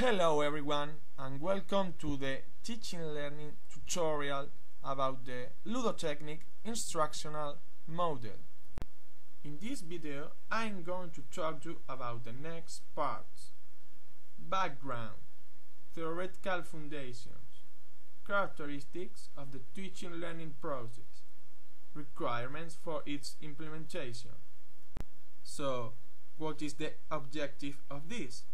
Hello everyone and welcome to the teaching learning tutorial about the Ludotechnic instructional model. In this video I'm going to talk to you about the next parts. Background, theoretical foundations, characteristics of the teaching learning process, requirements for its implementation. So, what is the objective of this?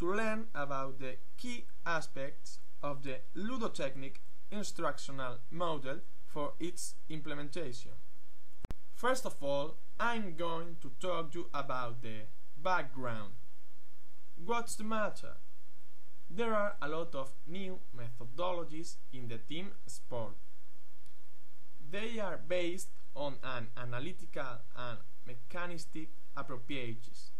To learn about the key aspects of the Ludotechnic instructional model for its implementation. First of all, I'm going to talk to you about the background. What's the matter? There are a lot of new methodologies in the team sport. They are based on an analytical and mechanistic approaches.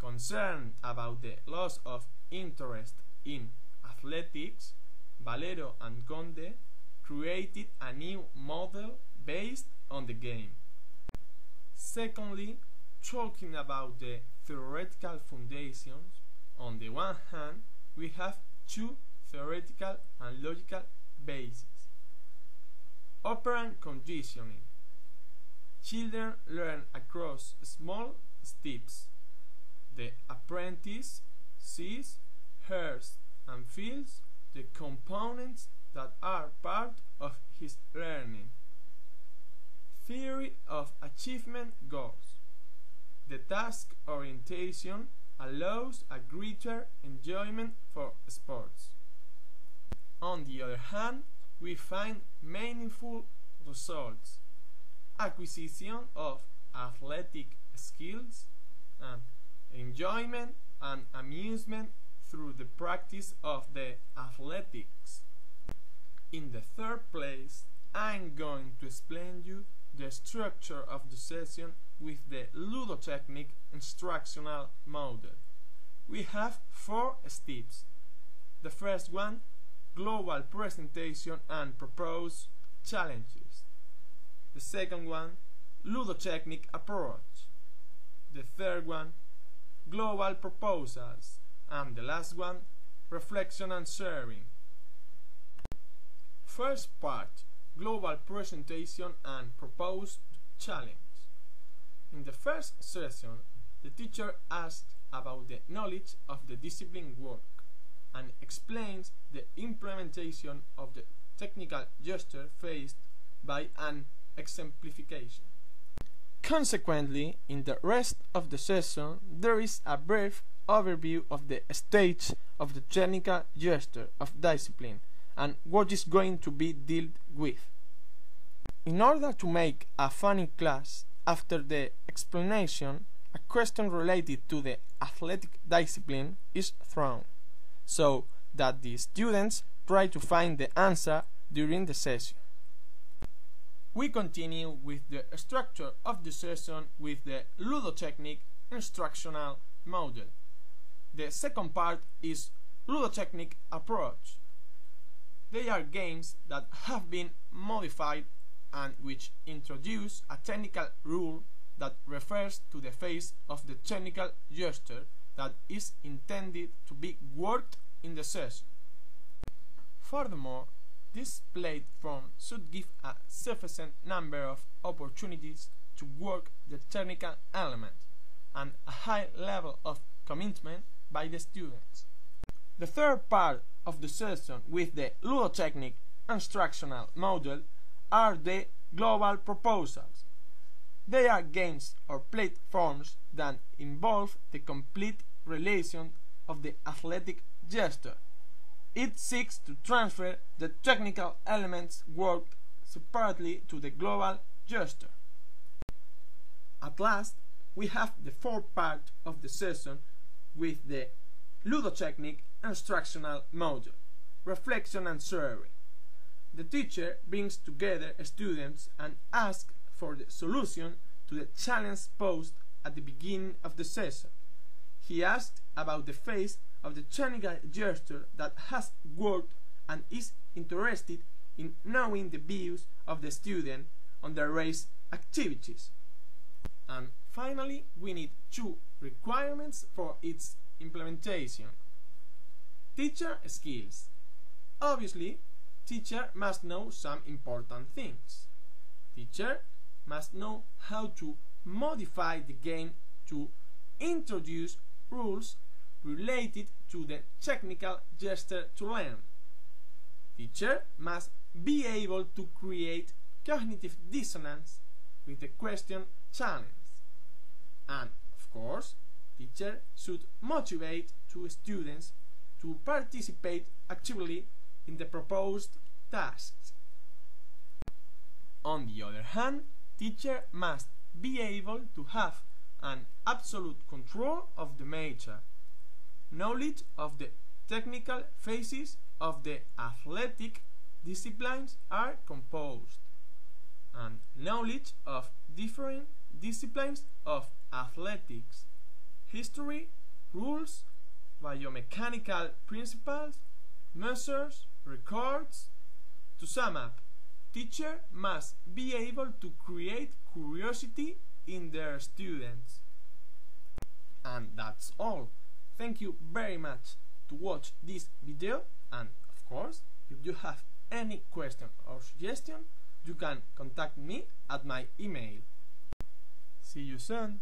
Concerned about the loss of interest in athletics, Valero and Conde created a new model based on the game. Secondly, talking about the theoretical foundations, on the one hand, we have two theoretical and logical bases. Operant conditioning. Children learn across small steps. The apprentice sees, hears, and feels the components that are part of his learning. Theory of achievement goals. The task orientation allows a greater enjoyment for sports. On the other hand, we find meaningful results. Acquisition of athletic skills and enjoyment and amusement through the practice of the athletics. In the third place, I'm going to explain you the structure of the session with the Ludotechnic instructional model. We have four steps. The first one, global presentation and proposed challenges. The second one, Ludotechnic approach. The third one, global proposals. And the last one, reflection and sharing. First part, global presentation and proposed challenge. In the first session, the teacher asked about the knowledge of the discipline work and explains the implementation of the technical gesture faced by an exemplification. Consequently, in the rest of the session, there is a brief overview of the stage of the technical gesture of discipline and what is going to be dealt with. In order to make a funny class, after the explanation, a question related to the athletic discipline is thrown, so that the students try to find the answer during the session. We continue with the structure of the session with the Ludotechnic instructional model. The second part is Ludotechnic approach. They are games that have been modified and which introduce a technical rule that refers to the phase of the technical gesture that is intended to be worked in the session. Furthermore, this platform should give a sufficient number of opportunities to work the technical element and a high level of commitment by the students. The third part of the session with the Ludotechnic instructional model are the global proposals. They are games or platforms that involve the complete relation of the athletic gesture. It seeks to transfer the technical elements worked separately to the global gesture. At last, we have the fourth part of the session with the Ludotechnic instructional module, reflection and survey. The teacher brings together students and asks for the solution to the challenge posed at the beginning of the session. He asked about the phase of the technical gesture that has worked and is interested in knowing the views of the student on the race activities. And finally, we need two requirements for its implementation. Teacher skills. Obviously, teacher must know some important things. Teacher must know how to modify the game to introduce rules related to the technical gesture to learn. Teacher must be able to create cognitive dissonance with the question challenge. And, of course, teacher should motivate to students to participate actively in the proposed tasks. On the other hand, teacher must be able to have an absolute control of the major, knowledge of the technical phases of the athletic disciplines are composed, and knowledge of different disciplines of athletics, history, rules, biomechanical principles, measures, records. To sum up, teacher must be able to create curiosity in their students. And that's all. Thank you very much to watch this video and of course if you have any question or suggestion you can contact me at my email. See you soon!